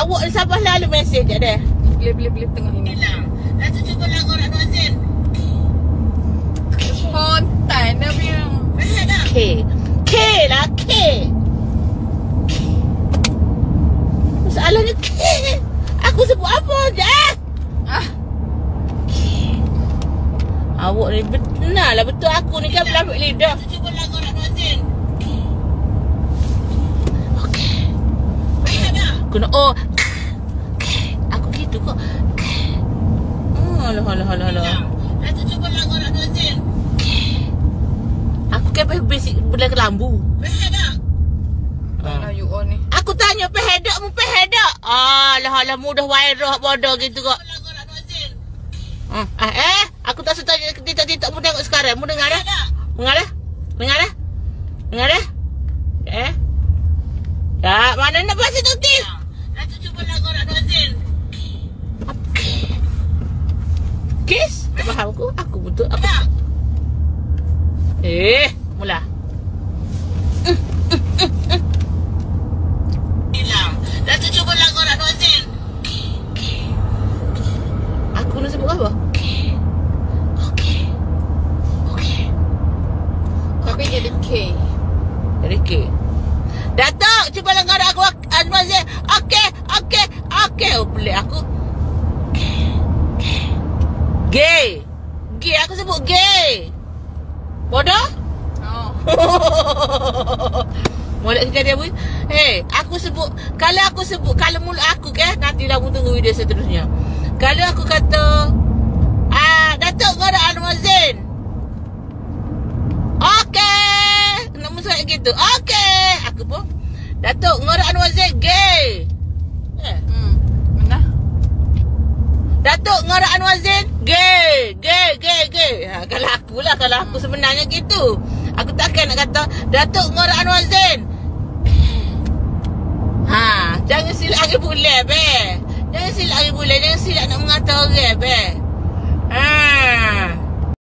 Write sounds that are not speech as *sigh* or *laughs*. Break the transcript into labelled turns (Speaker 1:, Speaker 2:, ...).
Speaker 1: Awak ni siapa lalu mesej je deh.
Speaker 2: Boleh boleh boleh tengok ini.
Speaker 3: Datuk cuba lagu nak Nozin.
Speaker 2: Spontan dah punya.
Speaker 3: Rehat dah.
Speaker 1: K. K lah K. Masalahnya K. Aku sebut apa je?
Speaker 2: Ah,
Speaker 1: Awak ni benar lah betul aku ni kan berlambut lidah.
Speaker 3: Cuba lagu nak Nozin.
Speaker 1: Okey.
Speaker 3: Rehat dah.
Speaker 1: Kena oh. Aku gitu kok. K. Oh, alah alah alah alah.
Speaker 3: Datuk cuba lagu nak Nozin.
Speaker 1: Aku kan
Speaker 2: lah you all ni.
Speaker 1: Aku tanya pehedak mu pehedak. Alah alah mudah viral bodoh gitu kok.
Speaker 3: Nak Nozin.
Speaker 1: Ah, ah, eh, aku tak suka titak-titak mu tengok sekarang. Mu dengar dah? Dengar dah? Dengar dah? Dengar dah? Eh? Ya, mana nak bahasa tu, Tis?
Speaker 3: Datuk cuba lagu nak Nozin.
Speaker 1: Kiss? Tak faham aku? Aku betul. Aku...
Speaker 3: Dah.
Speaker 1: Eh, mula.
Speaker 3: Hilang. Datuk cuba lagu nak Nozin.
Speaker 1: Aku nak sebut apa?
Speaker 2: Tapi jadi K.
Speaker 1: Dari K. Datuk, cuba langgar aku Azmazir. Okey, okey, okey. Oh, pelik aku. Gay. Gay. Bodoh?
Speaker 2: Oh. *laughs*
Speaker 1: Molek kita dia pun. Hey, aku sebut kalau aku sebut kalau mulut aku ke nanti dah tunggu video seterusnya. Kalau aku kata ah Datuk kau ada Almazin. Okey. Nak musuh gitu. Okey. Aku pun Datuk kau ada Almazin gay. Eh.
Speaker 2: Hmm. Mana?
Speaker 1: Datuk kau ada Anwazin gay. Gay, gay, gay. Ha, kalau aku lah kalau aku sebenarnya gitu. Aku takkan nak kata Datuk kau ada Anwazin. Ha, jangan silap lagi bulan be. Jangan silap lagi bulan, jangan silap nak.